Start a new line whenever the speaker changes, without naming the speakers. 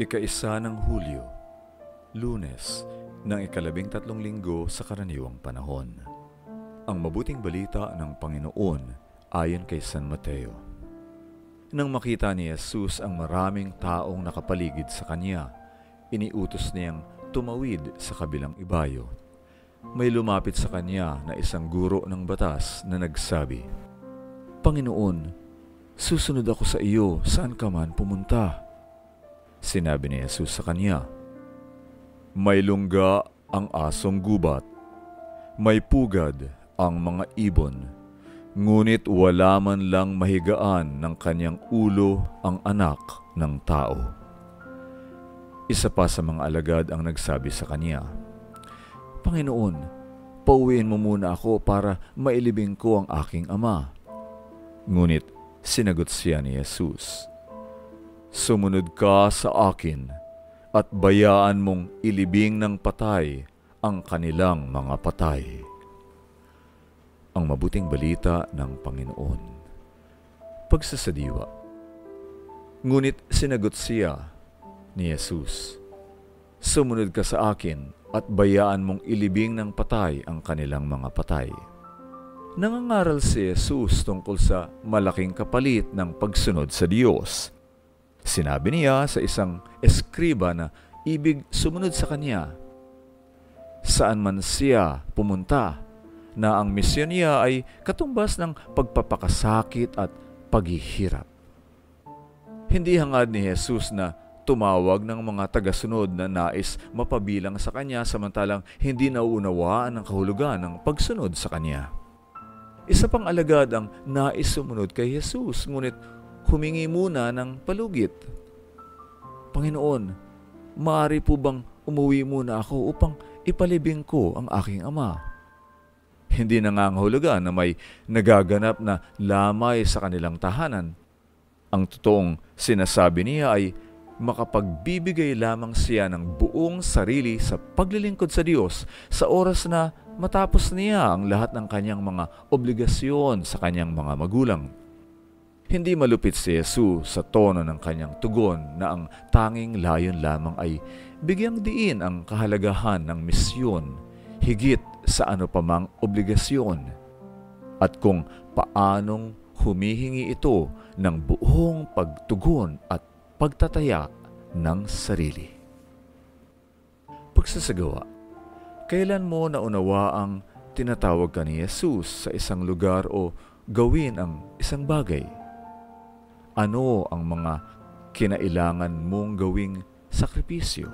Ikaisa ng Hulyo, Lunes, ng ikalabing tatlong linggo sa karaniwang panahon. Ang mabuting balita ng Panginoon ayon kay San Mateo. Nang makita ni Jesus ang maraming taong nakapaligid sa kanya, iniutos niyang tumawid sa kabilang ibayo. May lumapit sa kanya na isang guro ng batas na nagsabi, Panginoon, susunod ako sa iyo saan ka man pumunta. Sinabi ni Jesus sa kanya, May lungga ang asong gubat, may pugad ang mga ibon, ngunit wala man lang mahigaan ng kanyang ulo ang anak ng tao. Isa pa sa mga alagad ang nagsabi sa kanya, Panginoon, pauwiin mo muna ako para mailibing ko ang aking ama. Ngunit sinagot siya ni Jesus, Sumunod ka sa akin at bayaan mong ilibing ng patay ang kanilang mga patay. Ang mabuting balita ng Panginoon. Pagsasadiwa. Ngunit sinagot siya ni Jesus, Sumunod ka sa akin at bayaan mong ilibing ng patay ang kanilang mga patay. Nangangaral si Jesus tungkol sa malaking kapalit ng pagsunod sa Diyos Sinabi niya sa isang eskriba na ibig sumunod sa kanya. Saan man siya pumunta, na ang misyon niya ay katumbas ng pagpapakasakit at paghihirap. Hindi hangad ni Jesus na tumawag ng mga tagasunod na nais mapabilang sa kanya samantalang hindi nauunawaan ang kahulugan ng pagsunod sa kanya. Isa pang alagad ang nais sumunod kay Jesus, ngunit humingi muna ng palugit. Panginoon, maaari po bang umuwi muna ako upang ipalibing ko ang aking ama? Hindi nangangahulugan na may nagaganap na lamay sa kanilang tahanan. Ang totoong sinasabi niya ay makapagbibigay lamang siya ng buong sarili sa paglilingkod sa Diyos sa oras na matapos niya ang lahat ng kanyang mga obligasyon sa kanyang mga magulang. Hindi malupit si Jesus sa tono ng kanyang tugon na ang tanging layon lamang ay bigyang diin ang kahalagahan ng misyon higit sa ano pamang obligasyon at kung paanong humihingi ito ng buong pagtugon at pagtataya ng sarili. Pagsasagawa, kailan mo naunawa ang tinatawag ka ni Jesus sa isang lugar o gawin ang isang bagay? ano ang mga kinailangan mong gawing sakripisyo